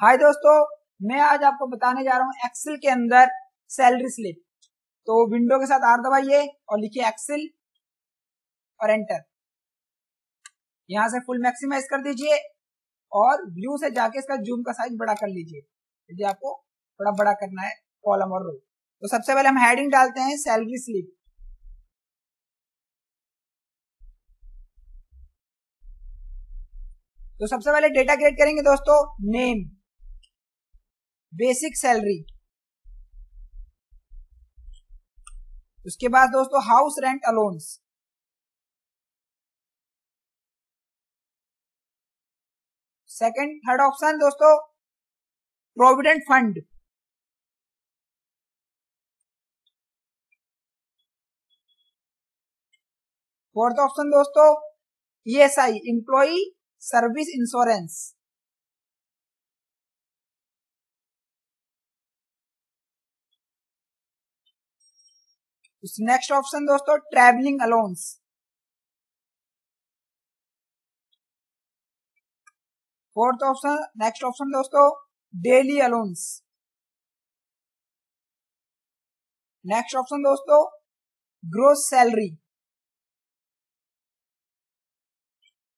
हाय दोस्तों, मैं आज आपको बताने जा रहा हूँ एक्सेल के अंदर सैलरी स्लिप तो विंडो के साथ आर दबाइए और लिखिए एक्सेल और एंटर यहाँ से फुल मैक्सिमाइज कर दीजिए और व्यू से जाके इसका जूम का साइज़ बड़ा कर लीजिए। यदि आपको थोड़ा बड़ा करना है कॉलम और रो तो सबसे पहले हम हेडिंग डालते हैं सैलरी स्लिप तो सबसे पहले डेटा क्रिएट करेंगे दोस्तों नेम बेसिक सैलरी। उसके बाद दोस्तों, house rent allowance. Second, third option दोस्तों, प्रोविडेंट फंड। फोर्थ ऑप्शन दोस्तों, ESI employee service insurance. Next option दोस्तों travelling allowance fourth option next option दोस्तों डेली अलाउंस नेक्स्ट ऑप्शन दोस्तों ग्रोस सैलरी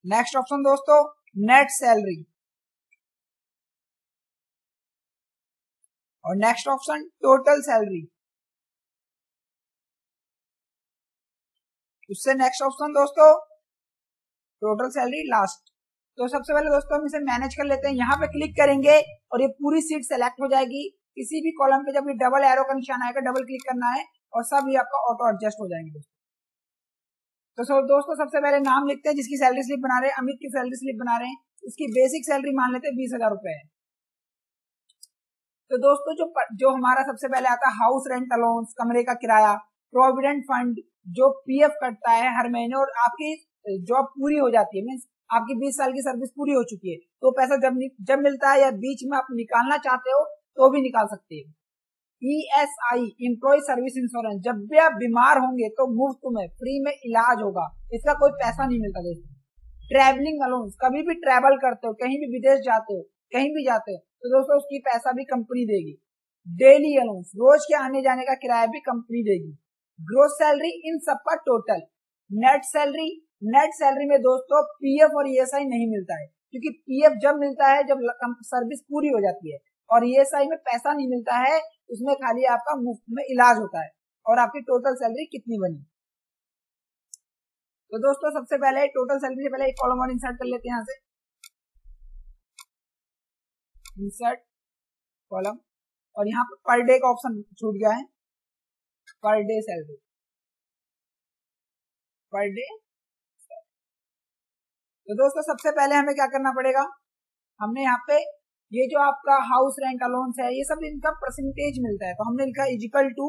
नेक्स्ट ऑप्शन दोस्तों net salary और next option total salary उससे next option दोस्तों total salary last तो सबसे पहले दोस्तों हम इसे मैनेज कर लेते हैं। यहाँ पे क्लिक करेंगे और ये पूरी सीट सेलेक्ट हो जाएगी। किसी भी कॉलम पे जब ये डबल एरो का निशान आएगा डबल क्लिक करना है और सब ये आपका ऑटो एडजस्ट हो जाएँगे दोस्तों। तो सर दोस्तों सबसे पहले नाम लिखते हैं जिसकी सैलरी स्लिप बना रहे हैं। अमित की सैलरी स्लिप बना रहे हैं। इसकी बेसिक सैलरी मान लेते हैं बीस हज़ार रुपए है। तो दोस्तों जो जो हमारा सबसे पहले आता है हाउस रेंट अलाउंस कमरे का किराया प्रोविडेंट फंड जो पीएफ कटता है हर महीने और आपकी जॉब पूरी हो जाती है मीन आपकी 20 साल की सर्विस पूरी हो चुकी है तो पैसा जब जब मिलता है या बीच में आप निकालना चाहते हो तो भी निकाल सकते हैं। E S I employee service insurance जब भी आप बीमार होंगे तो मुफ़्त में, फ्री में इलाज होगा, इसका कोई पैसा नहीं मिलता दोस्तों ट्रेवलिंग अलाउंस कभी भी ट्रेवल करते हो, कहीं भी विदेश जाते हो, कहीं भी जाते हो तो दोस्तों उसकी पैसा भी कंपनी देगी। डेली अलाउंस रोज के आने जाने का किराया भी कंपनी देगी। ग्रोथ सैलरी इन सबका total. Net salary net salary में दोस्तों पीएफ और ईएसआई नहीं मिलता है, क्योंकि पीएफ जब मिलता है, जब सर्विस पूरी हो जाती है, और ईएसआई में पैसा नहीं मिलता है, उसमें खाली आपका मुफ़्त में इलाज होता है, और आपकी टोटल सैलरी कितनी बनी। तो दोस्तों सबसे पहले, टोटल सैलरी से पहले एक कॉलम और इंसर्ट कर लेते हैं यहाँ से। इंसर्ट, कॉलम, और यहाँ पर डे का ऑप्शन छूट गया है। Per day salary per day तो दोस्तों, सबसे पहले हमें क्या करना पड़ेगा? हमने यहाँ पे ये जो आपका हाउस रेंट अलाउंस है, ये सब इनका परसेंटेज मिलता है। तो हमने लिखा is equal to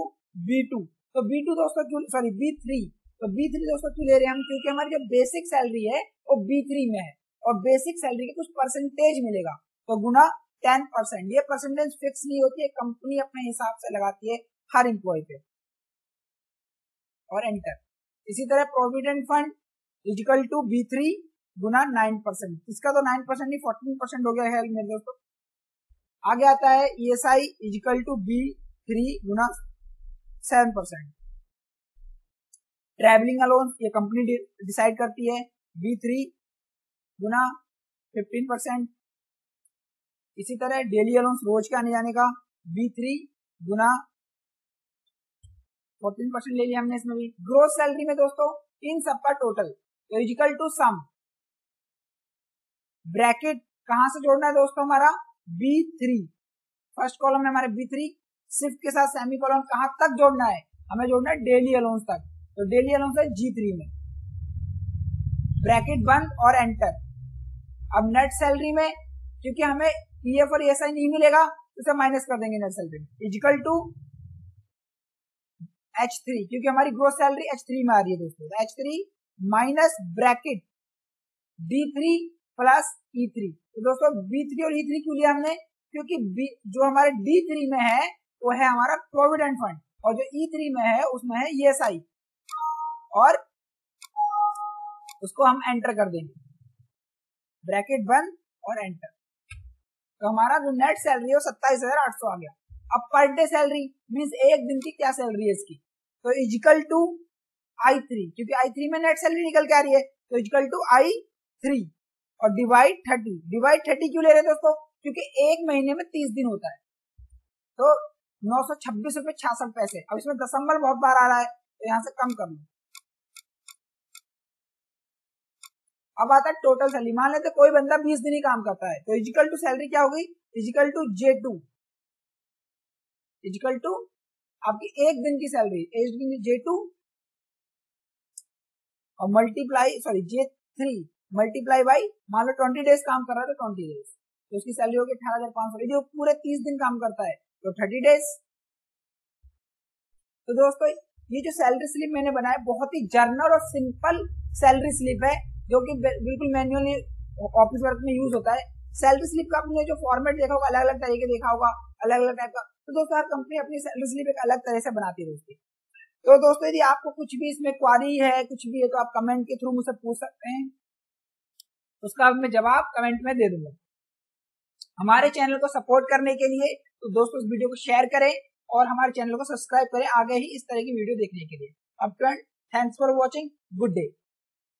B two तो बी टू दोस्तों सॉरी बी थ्री तो बी थ्री दोस्तों क्यों ले रहे हैं हम? क्योंकि हमारी जो बेसिक सैलरी है, वो बी थ्री में है। और बेसिक सैलरी के कुछ परसेंटेज मिलेगा। तो गुना टेन परसेंट ये परसेंटेज फिक्स नहीं होती है कंपनी अपने हिसाब से लगाती है हर इंप्लॉय पे। और एंटर इसी तरह provident fund is equal to B three Guna nine percent इसका तो नाइन परसेंट नहीं फोर्टीन परसेंट हो गया है मेरे दोस्तों. आगे आता है E S I is equal to B three Guna seven percent travelling allowance ये कंपनी डिसाइड करती है बी थ्री गुना फिफ्टीन परसेंट इसी तरह डेली अलाउंस रोज के आने जाने का बी थ्री गुना फोर्टीन परसेंट ले लिया हमने इसमें भी। ग्रोथ सैलरी में दोस्तों, इन सबका total is equal to sum bracket कहाँ से जोड़ना है दोस्तों हमारा? बी थ्री फ़र्स्ट कॉलम में हमारे बी थ्री सिर्फ़ के साथ सेमी कॉलम कहाँ तक जोड़ना है? हमें जोड़ना है डेली अलाउंस तक। तो डेली अलाउंस है जी थ्री में। ब्रैकेट बंद और एंटर अब नेट सैलरी में, क्योंकि हमें पीएफ और ईएसआई नहीं मिलेगा तो इसे माइनस कर देंगे net salary is equal to H three क्योंकि हमारी ग्रोथ सैलरी एच थ्री में आ रही है दोस्तों। H three minus bracket D three plus E three तो दोस्तों बी थ्री और ई थ्री क्यों लिया हमने? क्योंकि जो हमारे डी थ्री में है, वो है हमारा प्रोविडेंट फंड और जो ई e थ्री में है, उसमें है ई एस आई और उसको हम एंटर कर देंगे। ब्रैकेट बंद और एंटर तो हमारा जो नेट सैलरी है वो सत्ताईस हज़ार आठ सौ आ गया। अब पर डे सैलरी मीन्स एक दिन की क्या सैलरी है इसकी? तो इजिकल टू आई थ्री क्योंकि आई थ्री में नेट सैलरी निकल के आ रही है तो is equal to I three और डिवाइड थर्टी डिवाइड थर्टी क्यों ले रहे दोस्तों? क्योंकि एक महीने में तीस दिन होता है। तो नौ सौ छब्बीस रुपए छियासठ पैसे, अब इसमें दसंबर बहुत बार आ रहा है तो यहाँ से कम कर लो। अब आता है टोटल सैलरी मान लेते कोई बंदा बीस दिन ही काम करता है तो इजिकल टू सैलरी क्या होगी is equal to J two is equal to आपकी एक दिन की सैलरी एक दिन जे टू और multiply sorry J three multiply by मान लो ट्वेंटी डेज़ काम कर रहा तो ट्वेंटी डेज़ तो उसकी सैलरी होगी अठारह हज़ार पाँच सौ। यदि पूरे तीस दिन काम करता है तो थर्टी डेज़ तो दोस्तों, ये जो सैलरी स्लिप मैंने बनाया, बहुत ही जर्नल और सिंपल सैलरी स्लिप है, जो कि बिल्कुल मैन्युअली ऑफ़िस वर्क में यूज़ होता है। सैलरी स्लिप का आपने जो फॉर्मेट देखा होगा अलग अलग तरीके देखा होगा अलग अलग टाइप का तो दोस्तों हर कंपनी अपनी सैलरी स्लिप एक अलग तरह से बनाती है। दोस्तों तो दोस्तों, यदि आपको कुछ भी इसमें क्वारी है, कुछ भी है तो आप कमेंट के थ्रू मुझसे पूछ सकते हैं। उसका मैं जवाब कमेंट में दे दूँगा। हमारे चैनल को सपोर्ट करने के लिए तो दोस्तों, इस वीडियो को शेयर करें और हमारे चैनल को सब्सक्राइब करें आगे ही इस तरह की वीडियो देखने के लिए। अब thanks for watching good day